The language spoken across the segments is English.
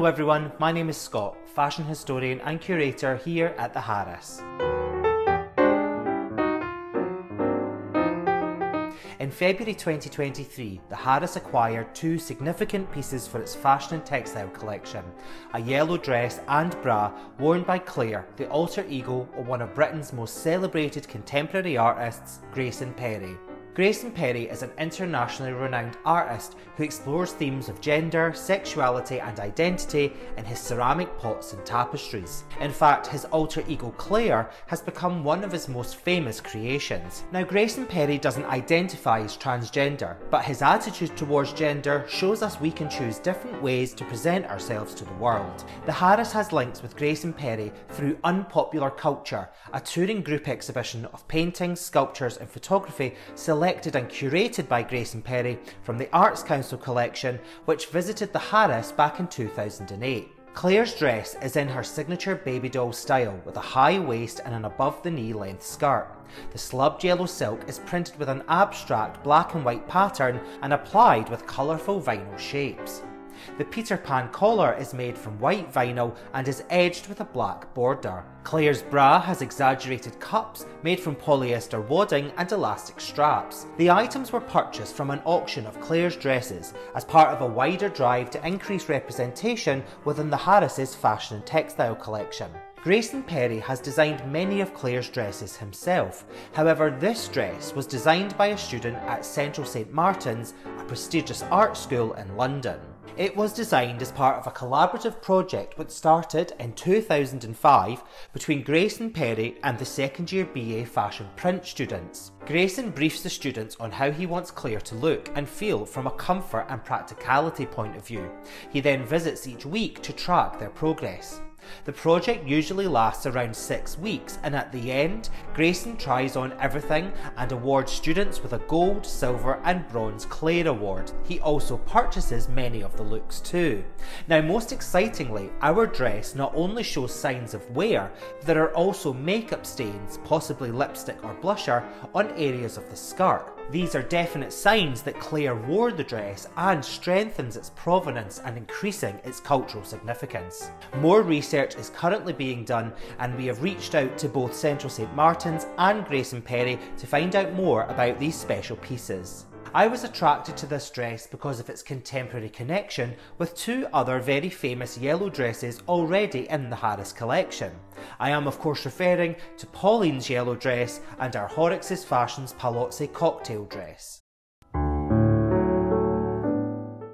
Hello everyone, my name is Scott, fashion historian and curator here at the Harris. In February 2023, the Harris acquired two significant pieces for its fashion and textile collection a yellow dress and bra worn by Claire, the alter ego of one of Britain's most celebrated contemporary artists, Grayson Perry. Grayson Perry is an internationally renowned artist who explores themes of gender, sexuality, and identity in his ceramic pots and tapestries. In fact, his alter ego Claire has become one of his most famous creations. Now, Grayson Perry doesn't identify as transgender, but his attitude towards gender shows us we can choose different ways to present ourselves to the world. The Harris has links with Grayson Perry through Unpopular Culture, a touring group exhibition of paintings, sculptures, and photography selected and curated by Grayson Perry from the Arts Council collection, which visited the Harris back in 2008. Claire's dress is in her signature baby doll style with a high waist and an above the knee length skirt. The slubbed yellow silk is printed with an abstract black and white pattern and applied with colourful vinyl shapes. The Peter Pan collar is made from white vinyl and is edged with a black border. Claire's bra has exaggerated cups made from polyester wadding and elastic straps. The items were purchased from an auction of Claire's dresses as part of a wider drive to increase representation within the Harris's fashion and textile collection. Grayson Perry has designed many of Claire's dresses himself. However, this dress was designed by a student at Central St Martin's, a prestigious art school in London. It was designed as part of a collaborative project which started in 2005 between Grayson Perry and the second year BA Fashion Print students. Grayson briefs the students on how he wants Claire to look and feel from a comfort and practicality point of view. He then visits each week to track their progress. The project usually lasts around six weeks, and at the end, Grayson tries on everything and awards students with a gold, silver, and bronze Claire award. He also purchases many of the looks too. Now, most excitingly, our dress not only shows signs of wear, there are also makeup stains, possibly lipstick or blusher, on areas of the skirt. These are definite signs that Claire wore the dress and strengthens its provenance and increasing its cultural significance. More research is currently being done and we have reached out to both Central St Martin's and Grayson Perry to find out more about these special pieces. I was attracted to this dress because of its contemporary connection with two other very famous yellow dresses already in the Harris collection. I am of course referring to Pauline's yellow dress and our Horrocks Fashions Paolozzi cocktail dress.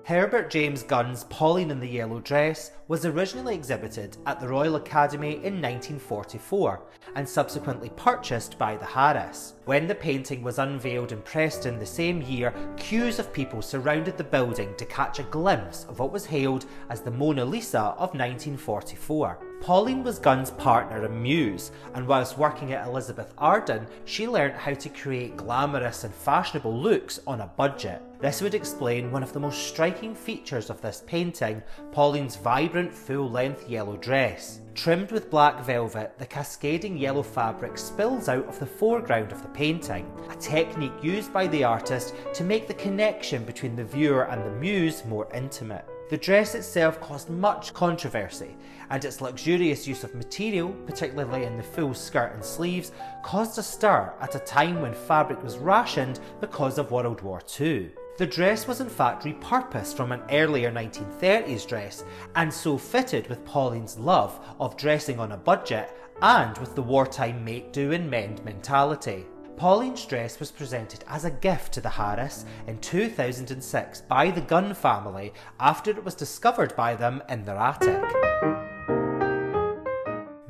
Herbert James Gunn's Pauline in the Yellow Dress was originally exhibited at the Royal Academy in 1944 and subsequently purchased by the Harris. When the painting was unveiled in Preston the same year, queues of people surrounded the building to catch a glimpse of what was hailed as the Mona Lisa of 1944. Pauline was Gunn's partner and muse, and whilst working at Elizabeth Arden, she learnt how to create glamorous and fashionable looks on a budget. This would explain one of the most striking features of this painting, Pauline's vibrant full length yellow dress. Trimmed with black velvet, the cascading yellow fabric spills out of the foreground of the painting, a technique used by the artist to make the connection between the viewer and the muse more intimate. The dress itself caused much controversy, and its luxurious use of material, particularly in the full skirt and sleeves, caused a stir at a time when fabric was rationed because of World War II. The dress was in fact repurposed from an earlier 1930s dress, and so fitted with Pauline's love of dressing on a budget and with the wartime make do and mend mentality. Pauline's dress was presented as a gift to the Harris in 2006 by the Gunn family after it was discovered by them in their attic.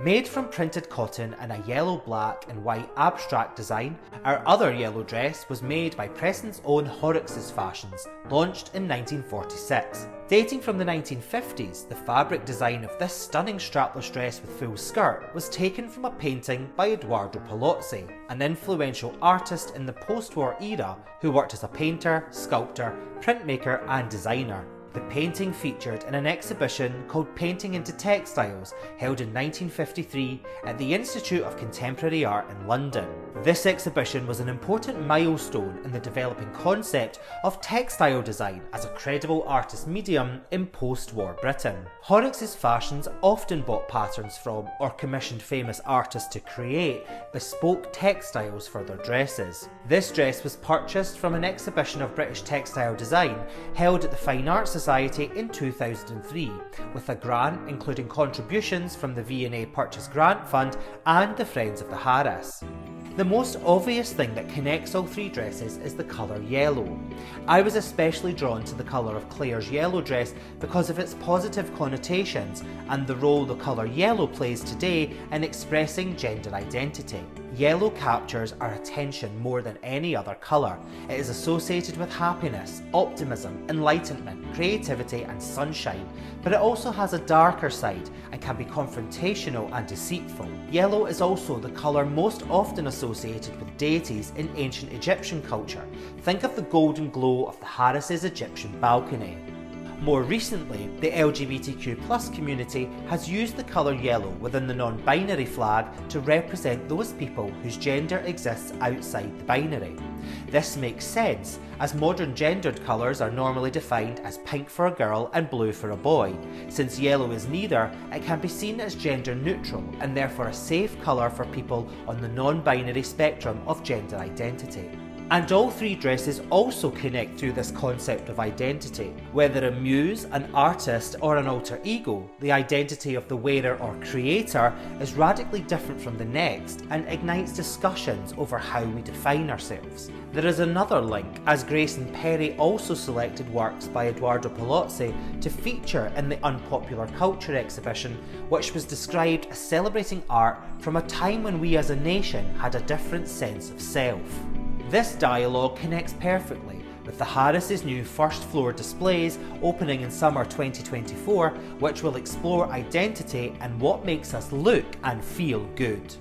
Made from printed cotton in a yellow, black and white abstract design, our other yellow dress was made by Preston's own Horrocks Fashions, launched in 1946. Dating from the 1950s, the fabric design of this stunning strapless dress with full skirt was taken from a painting by Eduardo Paolozzi, an influential artist in the post-war era who worked as a painter, sculptor, printmaker and designer. The painting featured in an exhibition called Painting into Textiles, held in 1953 at the Institute of Contemporary Art in London. This exhibition was an important milestone in the developing concept of textile design as a credible artist medium in post-war Britain. Horrockses fashions often bought patterns from or commissioned famous artists to create bespoke textiles for their dresses. This dress was purchased from an exhibition of British textile design held at the Fine Arts Society in 2003, with a grant including contributions from the V&A Purchase Grant Fund and the Friends of the Harris. The most obvious thing that connects all three dresses is the colour yellow. I was especially drawn to the colour of Claire's yellow dress because of its positive connotations and the role the colour yellow plays today in expressing gender identity. Yellow captures our attention more than any other colour. It is associated with happiness, optimism, enlightenment, creativity, and sunshine, but it also has a darker side and can be confrontational and deceitful. Yellow is also the colour most often associated with deities in ancient Egyptian culture. Think of the golden glow of the Harris's Egyptian balcony. More recently, the LGBTQ community has used the colour yellow within the non binary flag to represent those people whose gender exists outside the binary. This makes sense, as modern gendered colours are normally defined as pink for a girl and blue for a boy. Since yellow is neither, it can be seen as gender neutral and therefore a safe colour for people on the non binary spectrum of gender identity. And all three dresses also connect through this concept of identity. Whether a muse, an artist, or an alter ego, the identity of the wearer or creator is radically different from the next and ignites discussions over how we define ourselves. There is another link, as Grayson Perry also selected works by Eduardo Paolozzi to feature in the Unpopular Culture exhibition, which was described as celebrating art from a time when we as a nation had a different sense of self. This dialogue connects perfectly with the Harris's new first floor displays opening in summer 2024, which will explore identity and what makes us look and feel good.